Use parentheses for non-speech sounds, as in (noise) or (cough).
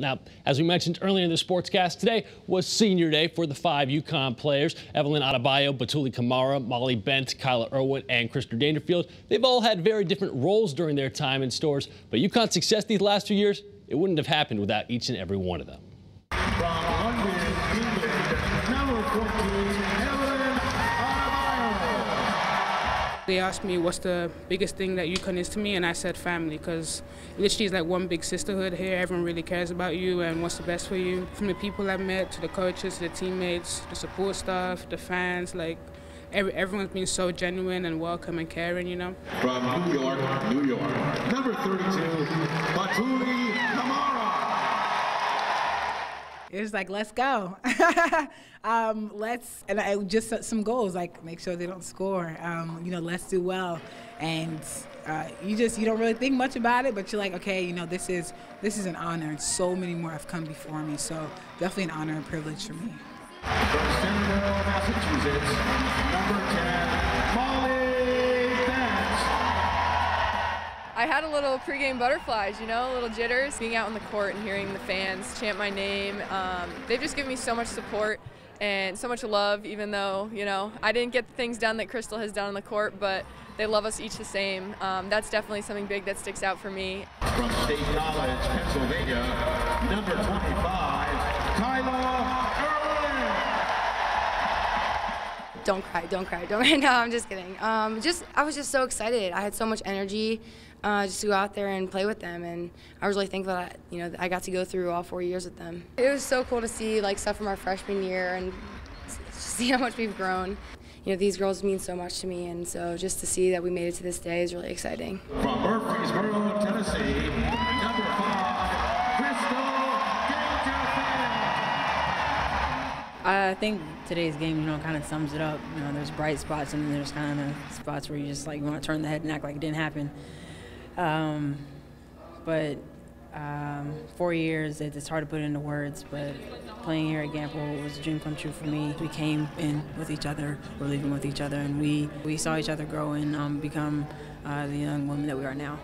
Now, as we mentioned earlier in the sportscast, today was senior day for the five UConn players. Evelyn Adebayo, Batouly Camara, Molly Bent, Kyla Irwin, and Crystal Dangerfield. They've all had very different roles during their time in Storrs, but UConn's success these last few years, it wouldn't have happened without each and every one of them. They asked me what's the biggest thing that UConn is to me, and I said family, because literally it's like one big sisterhood here. Everyone really cares about you and wants the best for you. From the people I've met, to the coaches, to the teammates, the support staff, the fans, like every, everyone's been so genuine and welcome and caring, you know. From New York, New York, number 32, Batouly It was like, let's go. (laughs) um, let's, and I just set some goals, like make sure they don't score. Um, you know, let's do well. And uh, you just, you don't really think much about it, but you're like, okay, you know, this is, this is an honor. And so many more have come before me. So definitely an honor and privilege for me. Massachusetts, I had a little pregame butterflies, you know, little jitters. Being out on the court and hearing the fans chant my name, um, they've just given me so much support and so much love, even though, you know, I didn't get the things done that Crystal has done on the court, but they love us each the same. Um, that's definitely something big that sticks out for me. From State College, Pennsylvania, number 25, Kyla Irwin. Don't cry, don't cry, don't cry. (laughs) No, I'm just kidding. Um, just I was just so excited. I had so much energy uh, just to go out there and play with them, and I was really thankful that you know I got to go through all four years with them. It was so cool to see like stuff from our freshman year and (laughs) see how much we've grown. You know, these girls mean so much to me, and so just to see that we made it to this day is really exciting. From Murfreesboro, Tennessee, number five, I think today's game, you know, kind of sums it up. You know, there's bright spots and there's kind of spots where you just like want to turn the head and act like it didn't happen. Um, but um, four years, it's hard to put into words, but playing here at Gampel was a dream come true for me. We came in with each other, we're leaving with each other, and we, we saw each other grow and um, become uh, the young women that we are now.